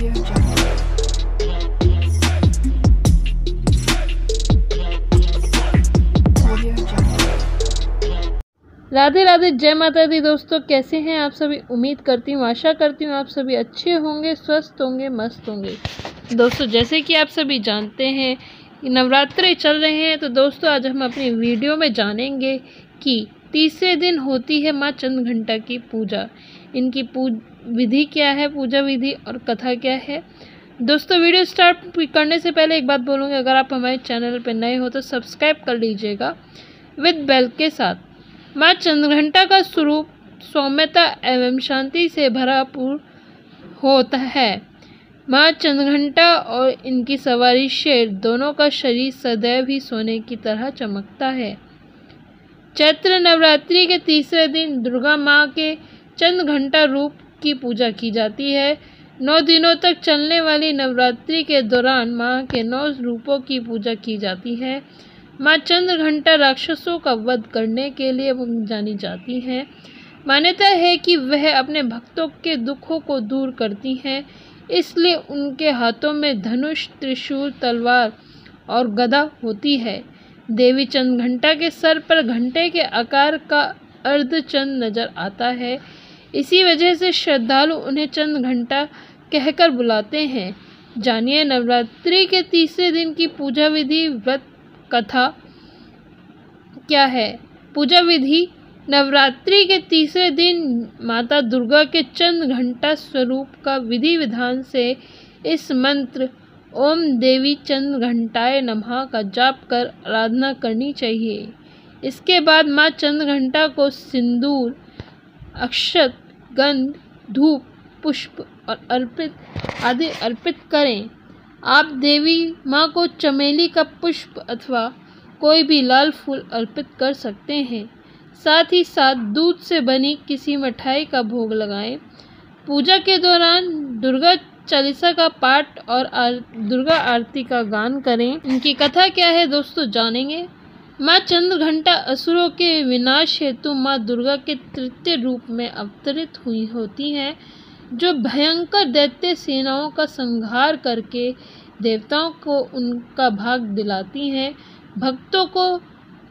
राधे राधे, जय माता दी। दोस्तों, कैसे हैं आप सभी? उम्मीद करती हूँ, आशा करती हूँ आप सभी अच्छे होंगे, स्वस्थ होंगे, मस्त होंगे। दोस्तों, जैसे कि आप सभी जानते हैं नवरात्रे चल रहे हैं तो दोस्तों, आज हम अपनी वीडियो में जानेंगे कि तीसरे दिन होती है माँ चंद घंटा की पूजा। इनकी पूज विधि क्या है, पूजा विधि और कथा क्या है? दोस्तों, वीडियो स्टार्ट करने से पहले एक बात बोलूँगी, अगर आप हमारे चैनल पर नए हो तो सब्सक्राइब कर लीजिएगा विद बेल के साथ। माँ चंद्रघंटा का स्वरूप सौम्यता एवं शांति से भरापूर होता है। माँ चंद्रघंटा और इनकी सवारी शेर दोनों का शरीर सदैव ही सोने की तरह चमकता है। चैत्र नवरात्रि के तीसरे दिन दुर्गा माँ के चंद घंटा रूप की पूजा की जाती है। नौ दिनों तक चलने वाली नवरात्रि के दौरान माँ के नौ रूपों की पूजा की जाती है। माँ चंद्र घंटा राक्षसों का वध करने के लिए जानी जाती हैं। मान्यता है कि वह अपने भक्तों के दुखों को दूर करती हैं, इसलिए उनके हाथों में धनुष, त्रिशूल, तलवार और गदा होती है। देवी चंद घंटा के सर पर घंटे के आकार का अर्धचंद नज़र आता है। इसी वजह से श्रद्धालु उन्हें चंद घंटा कहकर बुलाते हैं। जानिए, नवरात्रि के तीसरे दिन की पूजा विधि, व्रत, कथा क्या है? पूजा विधि, नवरात्रि के तीसरे दिन माता दुर्गा के चंद घंटा स्वरूप का विधि विधान से इस मंत्र, ओम देवी चंद घंटाए नमः का जाप कर आराधना करनी चाहिए। इसके बाद माँ चंद घंटा को सिंदूर अक्षत गंध धूप पुष्प और अर्पित आदि अर्पित करें। आप देवी माँ को चमेली का पुष्प अथवा कोई भी लाल फूल अर्पित कर सकते हैं। साथ ही साथ दूध से बनी किसी मिठाई का भोग लगाएँ। पूजा के दौरान दुर्गा चालीसा का पाठ और आर, दुर्गा आरती का गान करें। इनकी कथा क्या है दोस्तों जानेंगे। माँ चंद्र घंटा असुरों के विनाश हेतु माँ दुर्गा के तृतीय रूप में अवतरित हुई होती हैं, जो भयंकर दैत्य सेनाओं का संहार करके देवताओं को उनका भाग दिलाती हैं। भक्तों को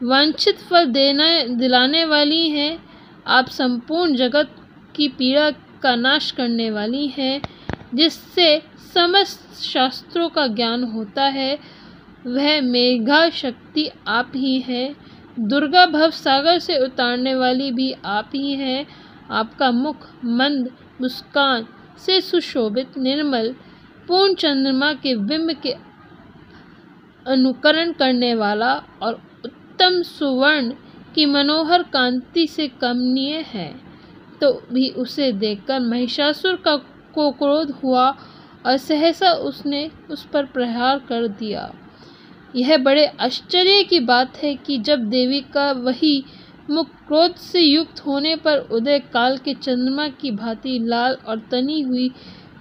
वांछित फल देना, दिलाने वाली हैं। आप संपूर्ण जगत की पीड़ा का नाश करने वाली हैं, जिससे समस्त शास्त्रों का ज्ञान होता है। वह मेघा शक्ति आप ही हैं। दुर्गा भव सागर से उतारने वाली भी आप ही हैं। आपका मुख मंद, मुस्कान से सुशोभित, निर्मल, पूर्ण चंद्रमा के बिंब के अनुकरण करने वाला और उत्तम सुवर्ण की मनोहर कांति से कमनीय है। तो भी उसे देखकर महिषासुर का को क्रोध हुआ और सहसा उसने उस पर प्रहार कर दिया। यह बड़े आश्चर्य की बात है कि जब देवी का वही मुख क्रोध से युक्त होने पर उदय काल के चंद्रमा की भांति लाल और तनी हुई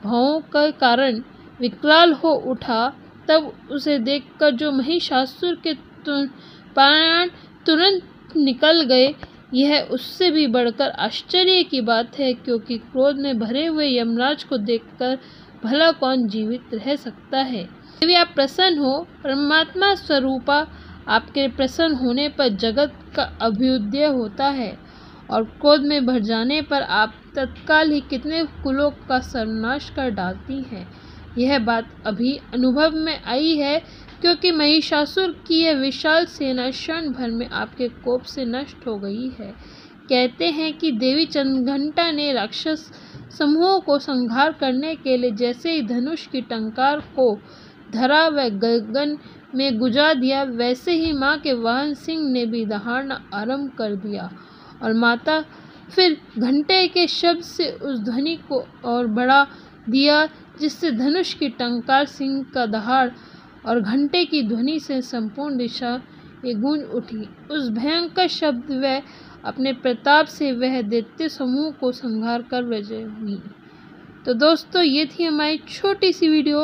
भावों के कारण विकराल हो उठा, तब उसे देखकर जो महिषासुर के प्राण तुरंत निकल गए। यह उससे भी बढ़कर आश्चर्य की बात है, क्योंकि क्रोध में भरे हुए यमराज को देखकर भला कौन जीवित रह सकता है? यदि आप प्रसन्न हो, परमात्मा स्वरूपा आपके प्रसन्न होने पर जगत का अभ्युदय होता है और क्रोध में भर जाने पर आप तत्काल ही कितने कुलों का सर्वनाश कर डालती हैं। यह बात अभी अनुभव में आई है, क्योंकि महिषासुर की यह विशाल सेना क्षण भर में आपके कोप से नष्ट हो गई है। कहते हैं कि देवी चंद्रघंटा ने राक्षस समूहों को संहार करने के लिए जैसे ही धनुष की टंकार को धरा व गगन में गुजा दिया, वैसे ही माँ के वाहन सिंह ने भी दहाड़ना आरंभ कर दिया और माता फिर घंटे के शब्द से उस ध्वनि को और बढ़ा दिया, जिससे धनुष की टंकार सिंह का दहाड़ और घंटे की ध्वनि से संपूर्ण दिशा ये गूंज उठी। उस भयंकर शब्द व अपने प्रताप से वह दैत्य समूह को संहार कर विजय हुई। तो दोस्तों, ये थी हमारी छोटी सी वीडियो।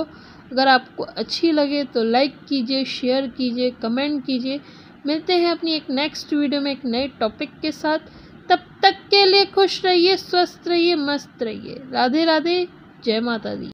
अगर आपको अच्छी लगे तो लाइक कीजिए शेयर कीजिए कमेंट कीजिए। मिलते हैं अपनी एक नेक्स्ट वीडियो में एक नए टॉपिक के साथ। तब तक के लिए खुश रहिए, स्वस्थ रहिए, मस्त रहिए। राधे राधे जय माता दी।